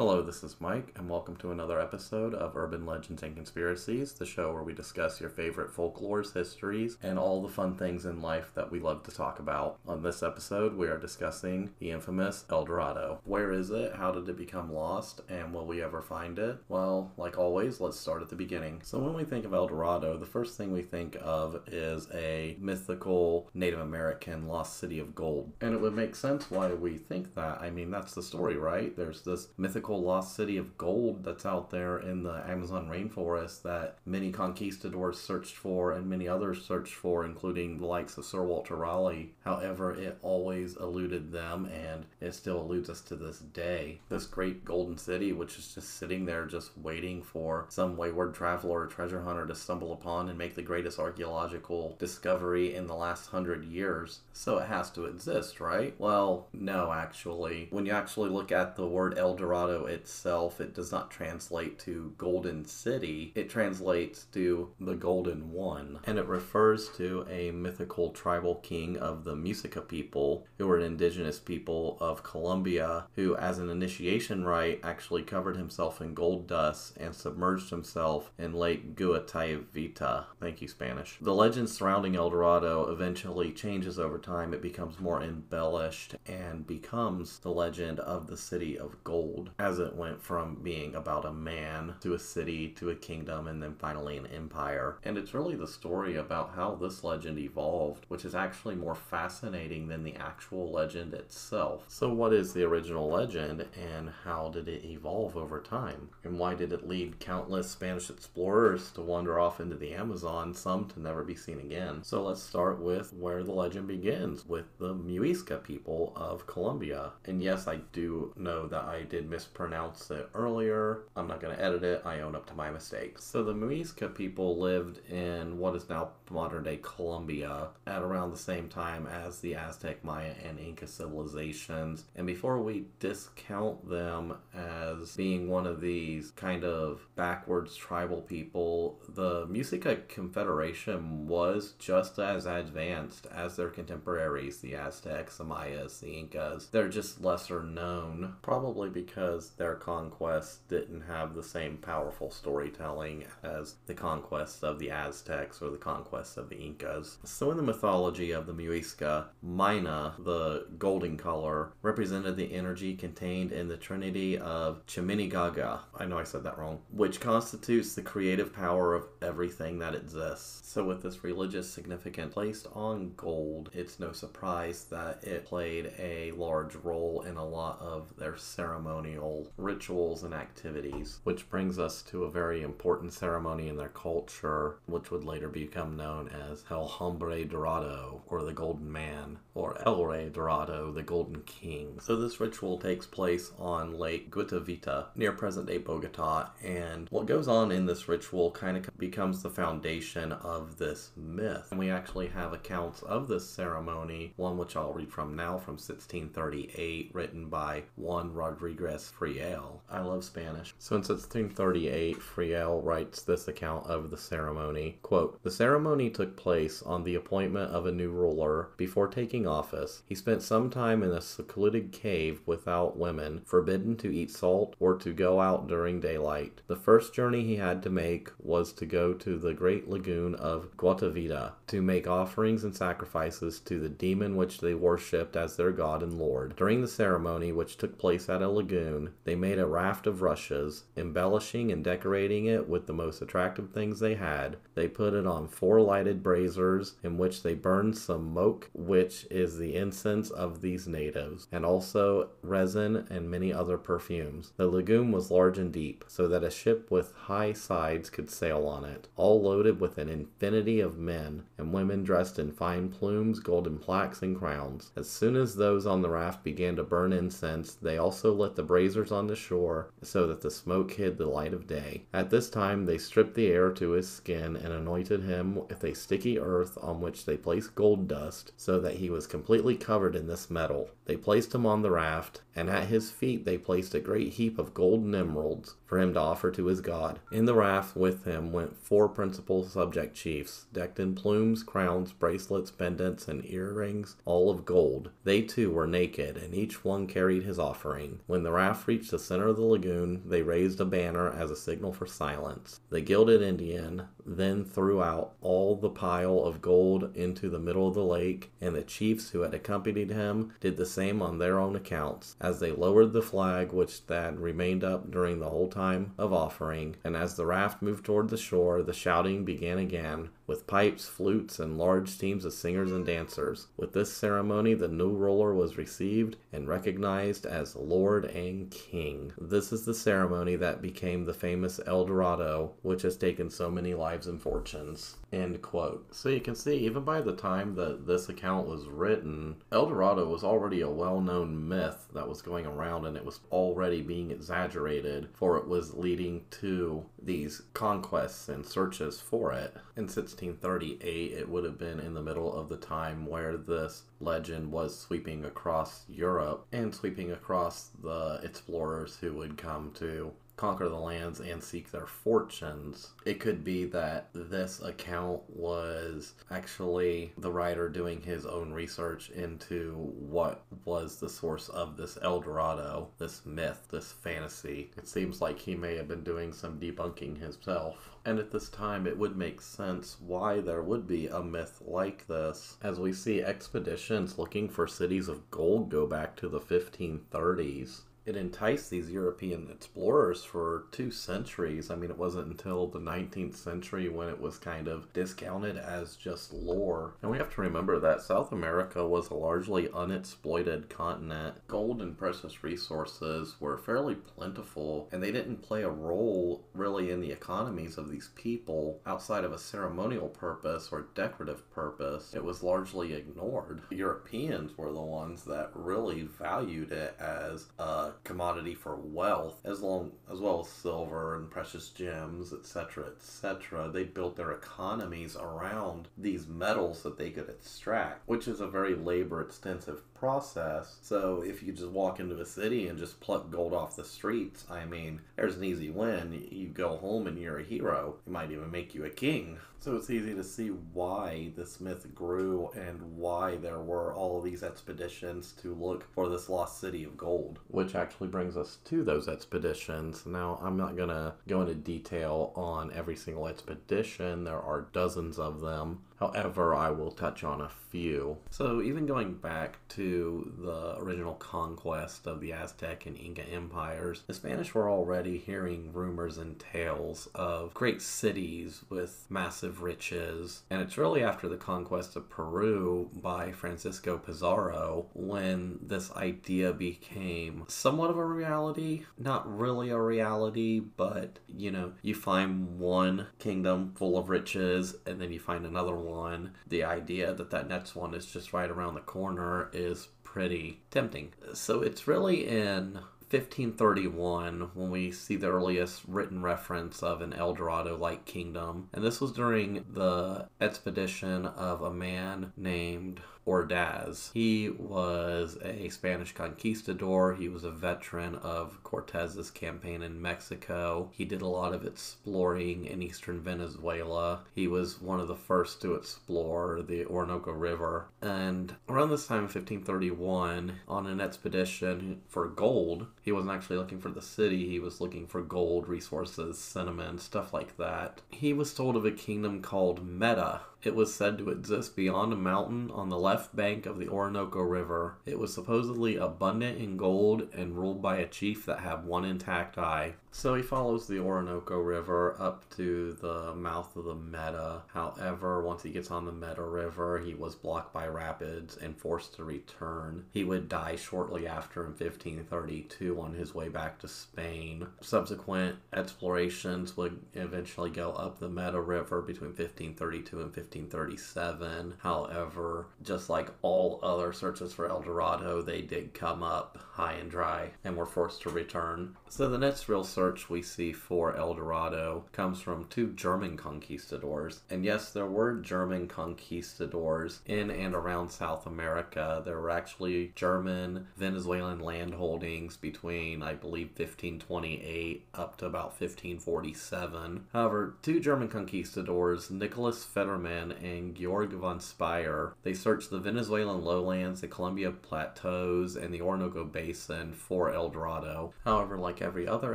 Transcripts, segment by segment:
Hello, this is Mike, and welcome to another episode of Urban Legends and Conspiracies, the show where we discuss your favorite folklores, histories, and all the fun things in life that we love to talk about. On this episode, we are discussing the infamous El Dorado. Where is it? How did it become lost? And will we ever find it? Well, like always, let's start at the beginning. So, when we think of El Dorado, the first thing we think of is a mythical Native American lost city of gold. And it would make sense why we think that. I mean, that's the story, right? There's this mythical lost city of gold that's out there in the Amazon rainforest that many conquistadors searched for and many others searched for, including the likes of Sir Walter Raleigh. However, it always eluded them and it still eludes us to this day. This great golden city, which is just sitting there just waiting for some wayward traveler or treasure hunter to stumble upon and make the greatest archaeological discovery in the last hundred years. So it has to exist, right? Well, no, actually. When you actually look at the word El Dorado itself, it does not translate to Golden City. It translates to the Golden One. And it refers to a mythical tribal king of the Muisca people, who were an indigenous people of Colombia, who, as an initiation rite, actually covered himself in gold dust and submerged himself in Lake Guatavita. Thank you, Spanish. The legend surrounding El Dorado eventually changes over time. It becomes more embellished and becomes the legend of the city of gold. As it went from being about a man to a city to a kingdom and then finally an empire. And it's really the story about how this legend evolved, which is actually more fascinating than the actual legend itself. So, what is the original legend and how did it evolve over time? And why did it lead countless Spanish explorers to wander off into the Amazon, some to never be seen again? So, let's start with where the legend begins with the Muisca people of Colombia. And yes, I do know that I did mispronounce it earlier. I'm not going to edit it. I own up to my mistakes. So the Muisca people lived in what is now modern day Colombia at around the same time as the Aztec, Maya, and Inca civilizations. And before we discount them as being one of these kind of backwards tribal people, the Muisca Confederation was just as advanced as their contemporaries, the Aztecs, the Mayas, the Incas. They're just lesser known, probably because their conquests didn't have the same powerful storytelling as the conquests of the Aztecs or the conquests of the Incas. So, in the mythology of the Muisca, Mina, the golden color, represented the energy contained in the trinity of Chiminigaga. I know I said that wrong, which constitutes the creative power of everything that exists. So, with this religious significance placed on gold, it's no surprise that it played a large role in a lot of their ceremonial rituals and activities, which brings us to a very important ceremony in their culture, which would later become known as El Hombre Dorado, or the Golden Man, or El Rey Dorado, the Golden King. So this ritual takes place on Lake Guatavita, near present-day Bogota, and what goes on in this ritual kind of becomes the foundation of this myth. And we actually have accounts of this ceremony, one which I'll read from now from 1638, written by Juan Rodriguez Friel. I love Spanish. So in 1638, Friel writes this account of the ceremony. Quote, The ceremony took place on the appointment of a new ruler. Before taking office, he spent some time in a secluded cave without women, forbidden to eat salt or to go out during daylight. The first journey he had to make was to go to the great lagoon of Guatavita to make offerings and sacrifices to the demon which they worshipped as their god and lord. During the ceremony, which took place at a lagoon, they made a raft of rushes, embellishing and decorating it with the most attractive things they had. They put it on four lighted braziers in which they burned some moque, which is the incense of these natives, and also resin and many other perfumes. The lagoon was large and deep, so that a ship with high sides could sail on it, all loaded with an infinity of men and women dressed in fine plumes, golden plaques, and crowns. As soon as those on the raft began to burn incense, they also lit the braziers on the shore so that the smoke hid the light of day. At this time, they stripped the heir to his skin and anointed him with a sticky earth on which they placed gold dust so that he was completely covered in this metal. They placed him on the raft, and at his feet they placed a great heap of golden emeralds for him to offer to his god. In the raft with him went four principal subject chiefs, decked in plumes, crowns, bracelets, pendants, and earrings, all of gold. They too were naked, and each one carried his offering. When the raft reached the center of the lagoon, they raised a banner as a signal for silence. The gilded Indian then threw out all the pile of gold into the middle of the lake, and the chiefs who had accompanied him did the same on their own accounts, as they lowered the flag which had remained up during the whole time of offering, and as the raft moved toward the shore, the shouting began again, with pipes, flutes, and large teams of singers and dancers. With this ceremony, the new ruler was received and recognized as Lord and King. This is the ceremony that became the famous El Dorado, which has taken so many lives and fortunes. End quote. So you can see, even by the time that this account was written, El Dorado was already a well known myth that was going around and it was already being exaggerated, for it was leading to these conquests and searches for it. In 1638, it would have been in the middle of the time where this legend was sweeping across Europe and sweeping across the explorers who would come to conquer the lands and seek their fortunes. It could be that this account was actually the writer doing his own research into what was the source of this El Dorado, this myth, this fantasy. It seems like he may have been doing some debunking himself. And at this time, it would make sense why there would be a myth like this, as we see expeditions looking for cities of gold go back to the 1530s it enticed these European explorers for two centuries. I mean, it wasn't until the 19th century when it was kind of discounted as just lore. And we have to remember that South America was a largely unexploited continent. Gold and precious resources were fairly plentiful, and they didn't play a role really in the economies of these people outside of a ceremonial purpose or decorative purpose. It was largely ignored. Europeans were the ones that really valued it as a commodity for wealth, as long as well as silver and precious gems, etc., etc. They built their economies around these metals that they could extract, which is a very labor-intensive process. So if you just walk into a city and just pluck gold off the streets, I mean, there's an easy win. You go home and you're a hero. It might even make you a king. So it's easy to see why this myth grew and why there were all of these expeditions to look for this lost city of gold. Which actually brings us to those expeditions. Now, I'm not going to go into detail on every single expedition, there are dozens of them. However, I will touch on a few. So, even going back to the original conquest of the Aztec and Inca empires, the Spanish were already hearing rumors and tales of great cities with massive riches. And it's really after the conquest of Peru by Francisco Pizarro when this idea became somewhat of a reality. Not really a reality, but you know, you find one kingdom full of riches and then you find another one one, the idea that that next one is just right around the corner is pretty tempting. So it's really in 1531 when we see the earliest written reference of an El Dorado like kingdom. And this was during the expedition of a man named Ordaz. He was a Spanish conquistador. He was a veteran of Cortez's campaign in Mexico. He did a lot of exploring in eastern Venezuela. He was one of the first to explore the Orinoco River. And around this time, 1531, on an expedition for gold, he wasn't actually looking for the city, he was looking for gold, resources, cinnamon, stuff like that. He was told of a kingdom called Meta, it was said to exist beyond a mountain on the left bank of the Orinoco River. It was supposedly abundant in gold and ruled by a chief that had one intact eye. So he follows the Orinoco River up to the mouth of the Meta. However, once he gets on the Meta River, he was blocked by rapids and forced to return. He would die shortly after in 1532 on his way back to Spain. Subsequent explorations would eventually go up the Meta River between 1532 and 1537. However, just like all other searches for El Dorado, they did come up high and dry and were forced to return. So the next real search we see for El Dorado comes from two German conquistadors. And yes, there were German conquistadors in and around South America. There were actually German Venezuelan land holdings between, I believe, 1528 up to about 1547. However, two German conquistadors, Nicholas Federmann And Georg von Speyer. They searched the Venezuelan lowlands, the Columbia plateaus, and the Orinoco Basin for El Dorado. However, like every other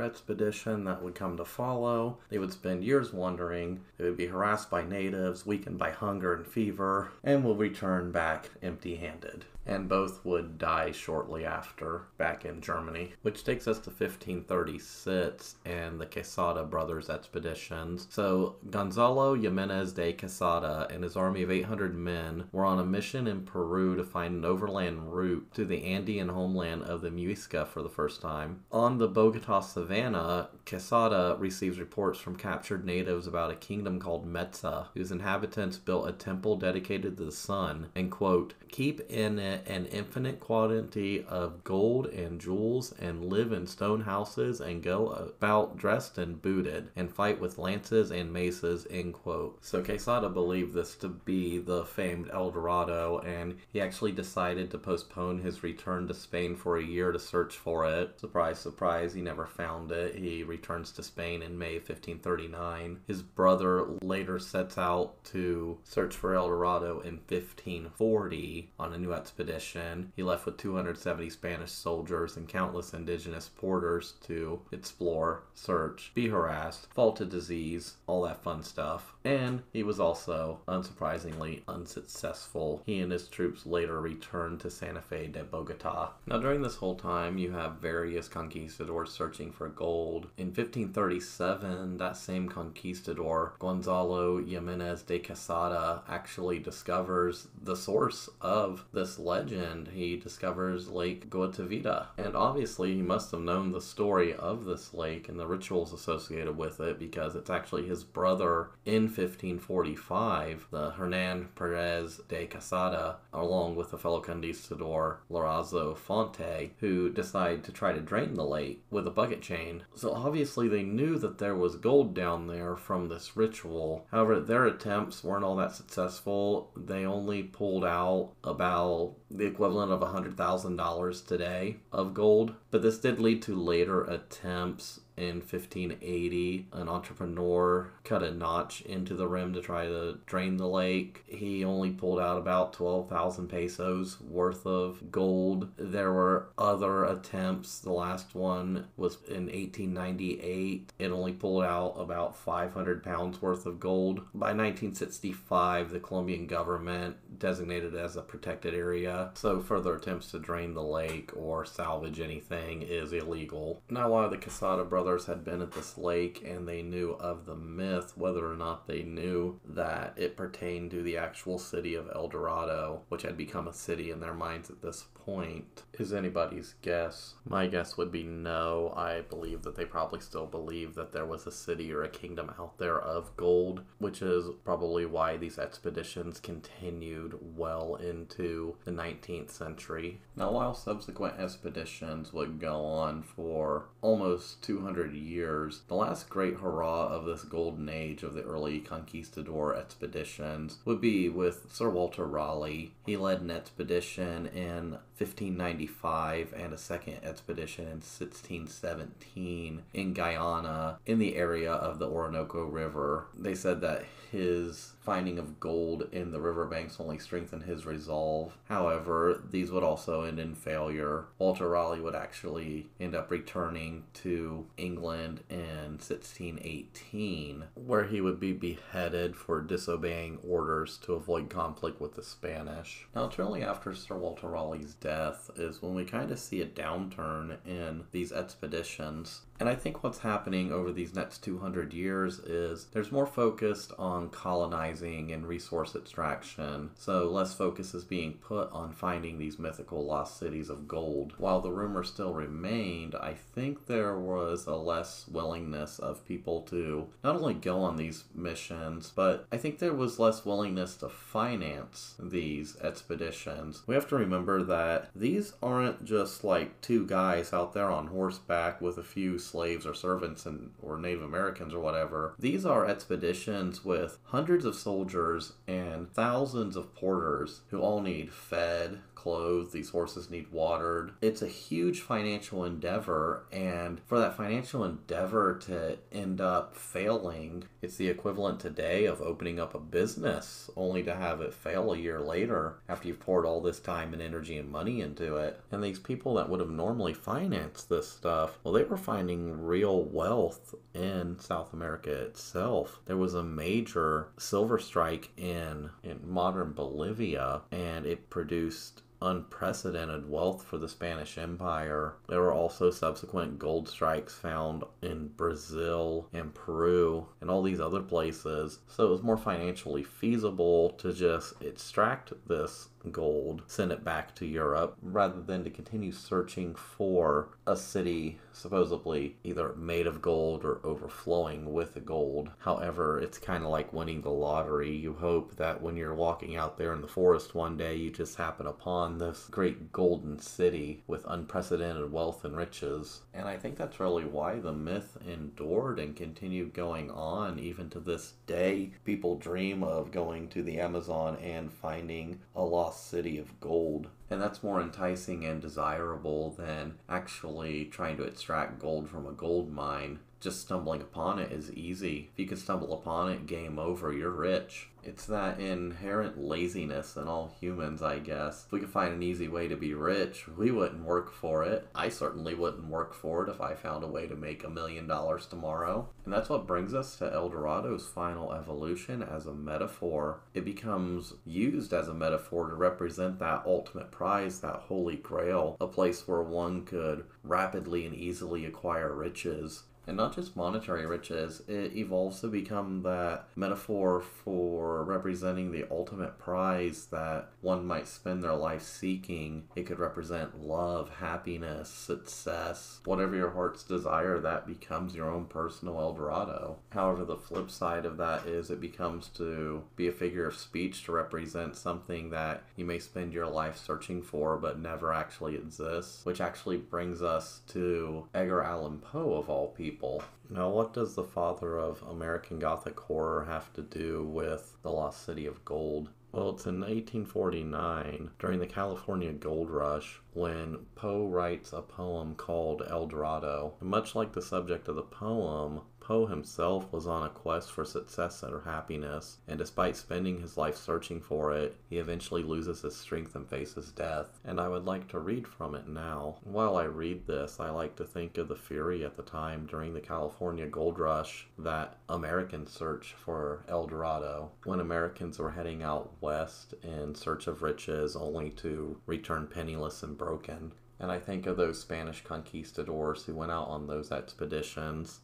expedition that would come to follow, they would spend years wandering, they would be harassed by natives, weakened by hunger and fever, and will return back empty handed and both would die shortly after back in Germany, which takes us to 1536 and the Quesada brothers expeditions. So Gonzalo Jimenez de Quesada and his army of 800 men were on a mission in Peru to find an overland route to the Andean homeland of the Muisca for the first time. On the Bogota savannah, Quesada receives reports from captured natives about a kingdom called Metza, whose inhabitants built a temple dedicated to the sun and quote, keep in it an infinite quantity of gold and jewels, and live in stone houses, and go about dressed and booted, and fight with lances and maces. End quote. So Quesada believed this to be the famed El Dorado, and he actually decided to postpone his return to Spain for a year to search for it. Surprise, surprise, he never found it. He returns to Spain in May 1539. His brother later sets out to search for El Dorado in 1540 on a new expedition. He left with 270 Spanish soldiers and countless indigenous porters to explore, search, be harassed, fall to disease, all that fun stuff. And he was also, unsurprisingly, unsuccessful. He and his troops later returned to Santa Fe de Bogota. Now, during this whole time, you have various conquistadors searching for gold. In 1537, that same conquistador, Gonzalo Jimenez de Quesada, actually discovers the source of this legend. He discovers Lake Guatavita. And obviously, he must have known the story of this lake and the rituals associated with it because it's actually his brother in 1545, the Hernan Perez de Quesada, along with a fellow conquistador, Lorenzo Fonte, who decide to try to drain the lake with a bucket chain. So obviously they knew that there was gold down there from this ritual. However, their attempts weren't all that successful. They only pulled out about the equivalent of $100,000 today of gold. But this did lead to later attempts in 1580, an entrepreneur cut a notch into the rim to try to drain the lake. He only pulled out about 12,000 pesos worth of gold. There were other attempts. The last one was in 1898. It only pulled out about 500 pounds worth of gold. By 1965, the Colombian government designated it as a protected area, so further attempts to drain the lake or salvage anything is illegal. Now, a lot of the Quesada brothers brothers had been at this lake and they knew of the myth, whether or not they knew that it pertained to the actual city of El Dorado, which had become a city in their minds at this point, is anybody's guess. My guess would be no. I believe that they probably still believe that there was a city or a kingdom out there of gold, which is probably why these expeditions continued well into the 19th century. Now, while subsequent expeditions would go on for almost 200 200 years, the last great hurrah of this golden age of the early conquistador expeditions would be with Sir Walter Raleigh. He led an expedition in 1595 and a second expedition in 1617 in Guyana in the area of the Orinoco River. They said that his finding of gold in the riverbanks only strengthened his resolve. However, these would also end in failure. Walter Raleigh would actually end up returning to England in 1618, where he would be beheaded for disobeying orders to avoid conflict with the Spanish. Now, shortly after Sir Walter Raleigh's death is when we kind of see a downturn in these expeditions. And I think what's happening over these next 200 years is there's more focused on colonizing and resource extraction, so less focus is being put on finding these mythical lost cities of gold. While the rumor still remained, I think there was a less willingness of people to not only go on these missions, but I think there was less willingness to finance these expeditions. We have to remember that these aren't just like two guys out there on horseback with a few slaves or servants and or Native Americans or whatever. These are expeditions with hundreds of soldiers and thousands of porters who all need fed, clothed, these horses need watered. It's a huge financial endeavor, and for that financial endeavor to end up failing, it's the equivalent today of opening up a business only to have it fail a year later after you've poured all this time and energy and money into it. And these people that would have normally financed this stuff, well, they were finding real wealth in South America itself. There was a major silver strike in in modern Bolivia, and it produced unprecedented wealth for the Spanish Empire. There were also subsequent gold strikes found in Brazil and Peru and all these other places. So it was more financially feasible to just extract this gold, send it back to Europe, rather than to continue searching for a city supposedly either made of gold or overflowing with gold. However, it's kind of like winning the lottery. You hope that when you're walking out there in the forest one day, you just happen upon this great golden city with unprecedented wealth and riches. And I think that's really why the myth endured and continued going on even to this day. People dream of going to the Amazon and finding a lost city of gold. And that's more enticing and desirable than actually trying to extract gold from a gold mine. Just stumbling upon it is easy. If you can stumble upon it, game over, you're rich. It's that inherent laziness in all humans, I guess. If we could find an easy way to be rich, we wouldn't work for it. I certainly wouldn't work for it if I found a way to make a million dollars tomorrow. And that's what brings us to El Dorado's final evolution as a metaphor. It becomes used as a metaphor to represent that ultimate prize, that holy grail, a place where one could rapidly and easily acquire riches and not just monetary riches, it evolves to become that metaphor for representing the ultimate prize that one might spend their life seeking. It could represent love, happiness, success, whatever your heart's desire, that becomes your own personal El Dorado. However, the flip side of that is it becomes to be a figure of speech to represent something that you may spend your life searching for but never actually exists, which actually brings us to Edgar Allan Poe, of all people people. Now, what does the father of American Gothic horror have to do with The Lost City of Gold? Well, it's in 1849, during the California Gold Rush, when Poe writes a poem called El Dorado. Much like the subject of the poem, Poe himself was on a quest for success or happiness, and despite spending his life searching for it, he eventually loses his strength and faces death. And I would like to read from it now. While I read this, I like to think of the fury at the time during the California gold rush that Americans search for El Dorado. When Americans were heading out west in search of riches only to return penniless and broken. And I think of those Spanish conquistadors who went out on those expeditions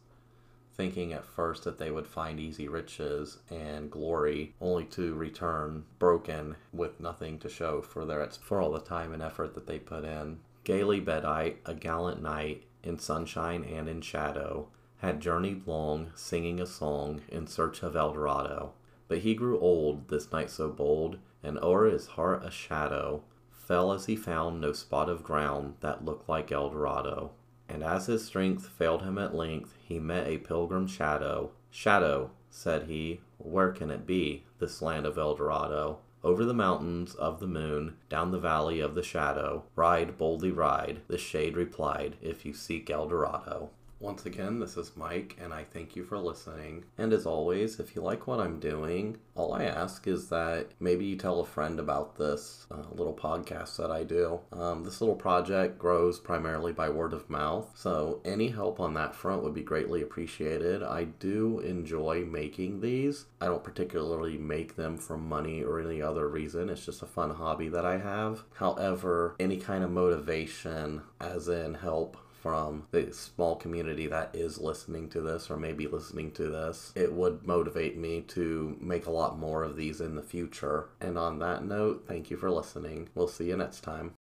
thinking at first that they would find easy riches and glory, only to return broken with nothing to show for their for all the time and effort that they put in. Gaily Bedight, a gallant knight, in sunshine and in shadow, had journeyed long, singing a song in search of El Dorado. But he grew old, this knight so bold, and o'er his heart a shadow fell as he found no spot of ground that looked like El Dorado. And as his strength failed him at length, he met a pilgrim shadow. Shadow, said he, where can it be, this land of El Dorado? Over the mountains of the moon, down the valley of the shadow, ride, boldly ride, the shade replied, if you seek El Dorado. Once again, this is Mike, and I thank you for listening. And as always, if you like what I'm doing, all I ask is that maybe you tell a friend about this uh, little podcast that I do. Um, this little project grows primarily by word of mouth, so any help on that front would be greatly appreciated. I do enjoy making these. I don't particularly make them for money or any other reason, it's just a fun hobby that I have. However, any kind of motivation, as in help from the small community that is listening to this or maybe listening to this, it would motivate me to make a lot more of these in the future. And on that note, thank you for listening. We'll see you next time.